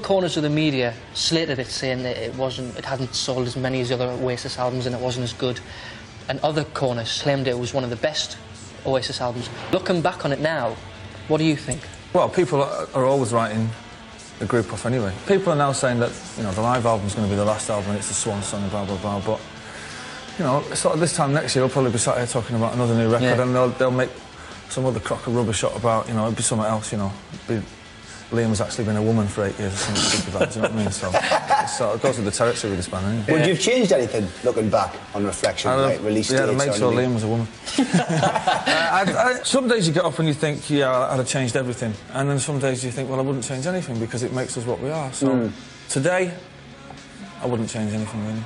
corners of the media slated it, saying that it wasn't, it hadn't sold as many as the other Oasis albums and it wasn't as good. And other corners claimed it was one of the best Oasis albums. Looking back on it now, what do you think? Well, people are, are always writing the group off anyway. People are now saying that you know the live album's going to be the last album and it's the swan song and blah blah blah. But you know, sort of this time next year, we'll probably be sat here talking about another new record, Yeah. and they'll, they'll make some other crock of rubbish shot about you know it'll be something else. You know, be, Liam's actually been a woman for eight years or something stupid like that. Do you know what I mean? So, so it goes with the territory with this band. Anyway. Would you have changed anything looking back on reflection, I don't know. like release yeah, to make sure anything? Liam was a woman. uh, I, I, some days you get up and you think, yeah, I'd have changed everything. And then some days you think, well, I wouldn't change anything because it makes us what we are. So Mm. today, I wouldn't change anything really.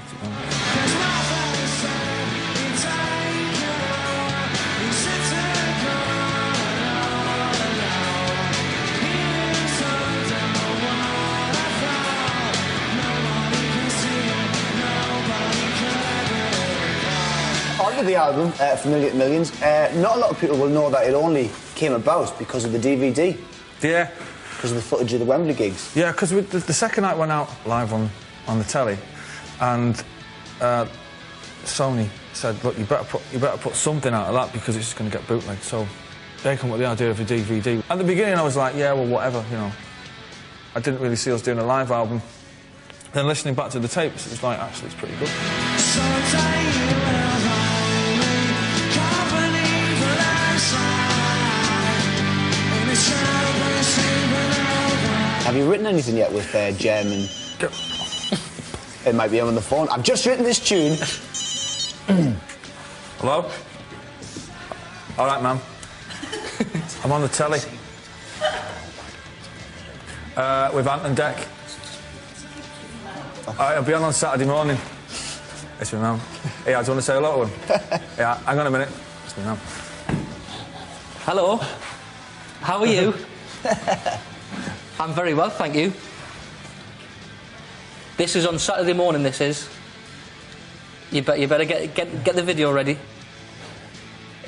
To be honest. On with the album, uh, Familiar to Millions. Uh, not a lot of people will know that it only came about because of the DVD, Yeah, because of the footage of the Wembley gigs. yeah, because the, the second night went out live on, on the telly, and uh, Sony said, look, you better put you better put something out of that because it's just going to get bootlegged. So they come up with the idea of a DVD. At the beginning, I was like, yeah, well, whatever, you know. I didn't really see us doing a live album. Then listening back to the tapes, it was like, actually, it's pretty good. Have you written anything yet with uh, Gem and... It might be on the phone. I've just written this tune. Hello? All right, ma'am. I'm on the telly. Uh, with Ant and Dec. All right, I'll be on on Saturday morning. It's me, ma'am. Yeah, do you want to say hello to him? yeah, hang on a minute. It's me, ma'am. Hello. How are you? I'm very well, thank you. This is on Saturday morning, this is. You, bet, you better get, get, get the video ready.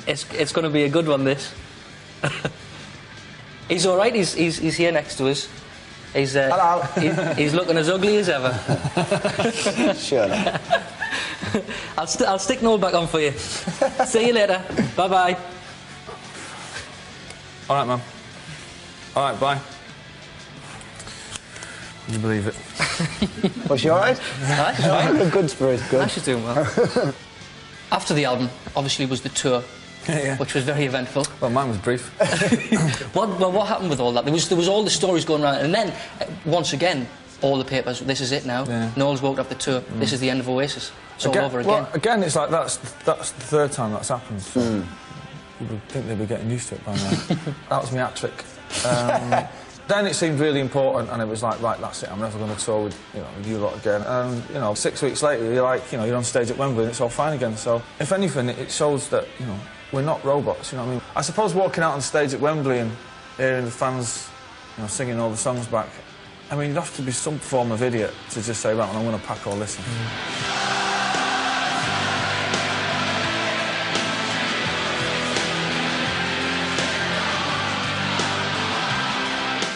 It's, it's going to be a good one, this. he's all right, he's, he's, he's here next to us. He's, uh, Hello. He's, he's looking as ugly as ever. Sure. I'll, st- I'll stick Noel back on for you. See you later. Bye bye. All right, ma'am. All right, bye. Can you believe it? Was she all right? Right? good spirit, good. she's doing well. After the album, obviously, was the tour, yeah. which was very eventful. Well, mine was brief. What, well, what happened with all that? There was, there was all the stories going around, and then, uh, once again, all the papers, this is it now. Yeah. Noel's walked up the tour. This is the end of Oasis. It's all over again. Well, again, it's like that's that's the third time that's happened. So you would think they'd be getting used to it by now. that was my hat trick. Um, then it seemed really important, and it was like, right, that's it. I'm never going to tour with you know with you lot again. And you know, six weeks later, you're like, you know, you're on stage at Wembley, and it's all fine again. So if anything, it- shows that you know we're not robots. You know what I mean? I suppose walking out on stage at Wembley and hearing the fans, you know, singing all the songs back. I mean, you'd have to be some form of idiot to just say, right, well, I'm going to pack all this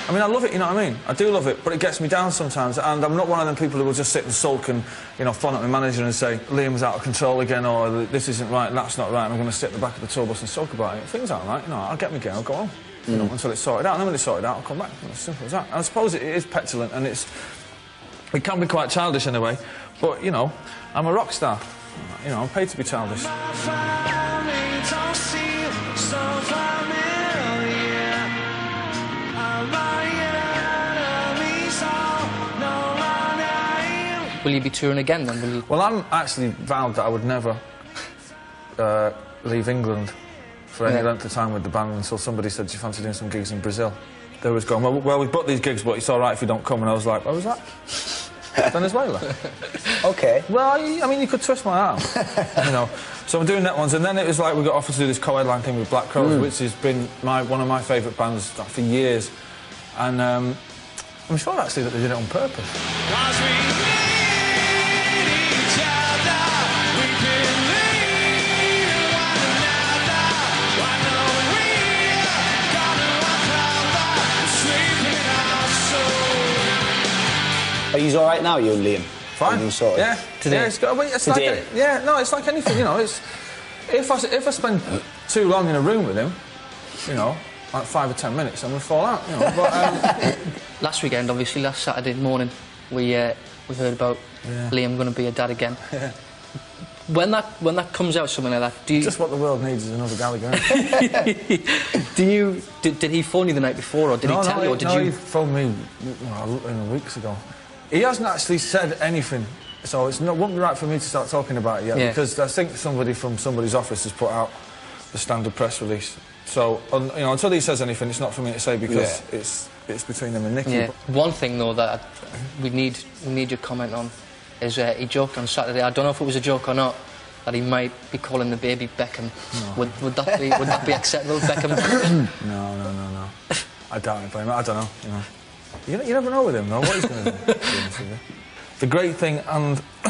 I mean, I love it, you know what I mean? I do love it, but it gets me down sometimes, and I'm not one of them people who will just sit and sulk and, you know, phone at my manager and say, Liam's out of control again, or this isn't right, and that's not right, and I'm going to sit at the back of the tour bus and sulk about it. Things aren't right, you know, I'll get me gear, I'll go home, you know, until it's sorted out, and then when it's sorted out, I'll come back. You as simple as that. And I suppose it is petulant, and it's... It can be quite childish in a way, but, you know, I'm a rock star. You know, I'm paid to be childish. Will you be touring again then? Will you? Well, I'm actually vowed that I would never uh, leave England for any Yeah. length of time with the band until somebody said, Do you fancy doing some gigs in Brazil? They was going, Well, well we've booked these gigs, but it's all right if you don't come. And I was like, What was that? Venezuela. Okay. well, I, I mean, you could twist my arm. you know. So I'm doing that ones. And then it was like we got offered to do this co headline thing with Black Crowes, which has been my, one of my favourite bands for years. And um, I'm sure actually that they did it on purpose. Are you all right now, you and Liam? Fine. Are you sorted? Yeah. Today? Yeah, it's, got, well, it's Today? like a- yeah, no, it's like anything, you know. It's if I if I spend too long in a room with him, you know, like five or ten minutes, I'm gonna fall out, you know. But um, Last weekend, obviously, last Saturday morning, we uh, we heard about Yeah. Liam going to be a dad again. When that when that comes out, something like that, do you just what the world needs is another Gallagher. do you did, did he phone you the night before, or did no, he tell no, you, or did no, you? he phoned me well, weeks ago. He hasn't actually said anything, so it's not wouldn't be right for me to start talking about it yet Yeah. because I think somebody from somebody's office has put out the standard press release. So un, you know, until he says anything, it's not for me to say because Yeah. it's it's between them and Nicky. Yeah. One thing though that I, we need we need your comment on is uh, he joked on Saturday. I don't know if it was a joke or not. That he might be calling the baby Beckham. Would, would that be would that be acceptable, Beckham? No, no, no, no. I doubt it, but I don't know. You know, you, you never know with him though what he's going to do. The great thing and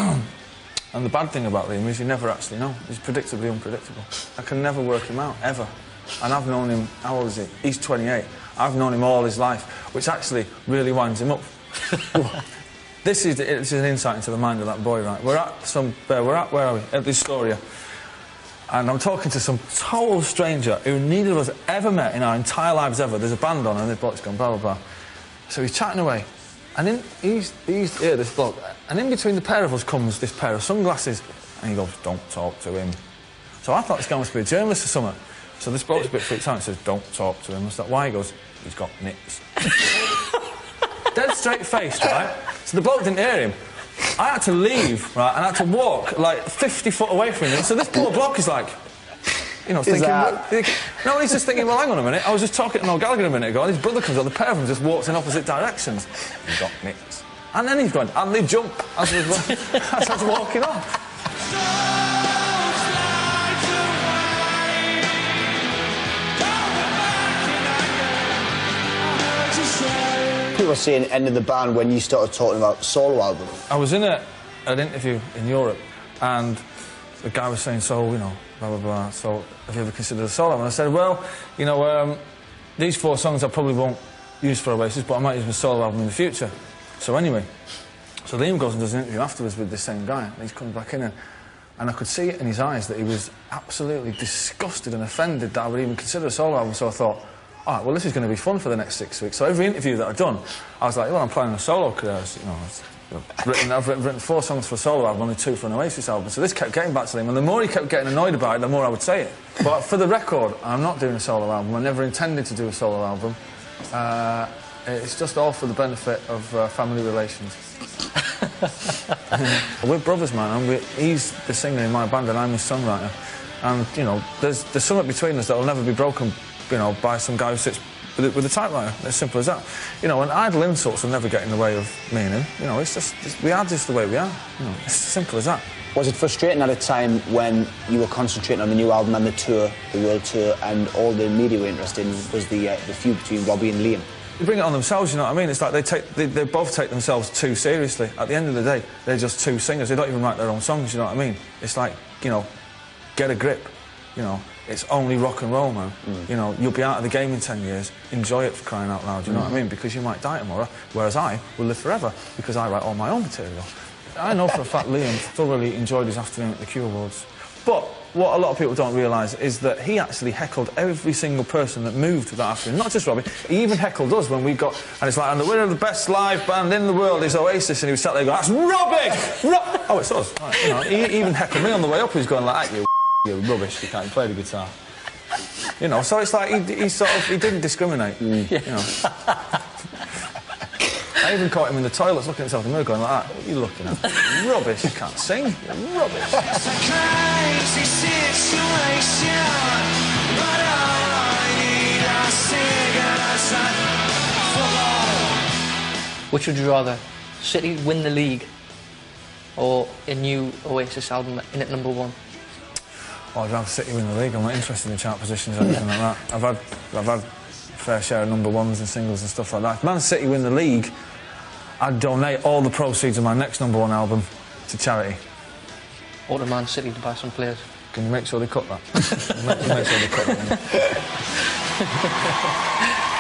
and the bad thing about Liam is you never actually know. He's predictably unpredictable. I can never work him out ever. And I've known him. How old is he? He's 28. I've known him all his life, which actually really winds him up. this is this is an insight into the mind of that boy, right? We're at some. Uh, we're at where are we? At this Astoria. And I'm talking to some total stranger who neither of us ever met in our entire lives ever. There's a band on and the bloke's gone, blah, blah, blah. So he's chatting away. And in, he's, he's here, this bloke. And in between the pair of us comes this pair of sunglasses. And he goes, don't talk to him. So I thought this guy must be a journalist or something. So this bloke's a bit freaked out and says, don't talk to him. I said, why? He goes, he's got nips. Dead straight faced, right? So the bloke didn't hear him. I had to leave, right, and I had to walk like 50 foot away from him. So this poor bloke is like, you know, thinking, that- well, think- no, he's just thinking, well, hang on a minute. I was just talking to Noel Gallagher a minute ago, and his brother comes out, the pair of them just walks in opposite directions. He's got nips. And then he's going, and they jump as, he's, as I was walking off. People are saying end of the band when you started talking about solo album. I was in a, an interview in Europe, and the guy was saying, so, you know, blah, blah, blah, so have you ever considered a solo? And I said, well, you know, um, these four songs I probably won't use for Oasis, but I might use my solo album in the future. So anyway, so Liam goes and does an interview afterwards with the same guy, and he's coming back in, and, and I could see it in his eyes that he was absolutely disgusted and offended that I would even consider a solo album, so I thought, all right, well, this is going to be fun for the next six weeks. So every interview that I've done, I was like, well, I'm planning a solo career. You know, I've written, I've written, four songs for a solo album, only two for an Oasis album. So this kept getting back to him, and the more he kept getting annoyed about it, the more I would say it. But for the record, I'm not doing a solo album. I never intended to do a solo album. Uh, it's just all for the benefit of uh, family relations. We're brothers, man. And he's the singer in my band, and I'm his songwriter. And you know, there's there's something between us that will never be broken. You know, by some guy who sits with a, with a typewriter. As simple as that. You know, and idle insults will never get in the way of me and him. You know, it's just it's, we are just the way we are. You know, it's as simple as that. Was it frustrating at a time when you were concentrating on the new album and the tour, the world tour, and all the media were interested in was the uh, the feud between Robbie and Liam? They bring it on themselves, you know what I mean? It's like they take they, they both take themselves too seriously. At the end of the day, they're just two singers. They don't even write their own songs, you know what I mean? It's like, you know, get a grip. You know, it's only rock and roll, man. Mm. You know, you'll be out of the game in 10 years. Enjoy it for crying out loud, you know what I mm. mean? Because you might die tomorrow, whereas I will live forever because I write all my own material. I know for a fact Liam thoroughly enjoyed his afternoon at the Q Awards. But what a lot of people don't realise is that he actually heckled every single person that moved that afternoon, not just Robbie. He even heckled us when we got, and it's like, and the winner of the best live band in the world is Oasis, and he was sat there going, that's Robbie! Ro-! Oh, it's us. Right, you know, he even heckled me on the way up, he was going like, that, you, you rubbish, you can't play the guitar. You know, so it's like he, he sort of, he didn't discriminate, you mm. know. I even caught him in the toilets looking at himself in the mirror going like ah, that. What are you looking at? Rubbish, you can't sing. You're rubbish. It's a crazy situation, but I need are cigarettes and football. Which would you rather, City win the league, or a new Oasis album in at number one? Oh, I'd rather City win the league. I'm not interested in chart positions or anything like that. I've had, I've had a fair share of number ones and singles and stuff like that. If Man City win the league, I'd donate all the proceeds of my next number one album to charity. Or to Man City to buy some players? Can you make sure they cut that? make, make sure they cut that. in.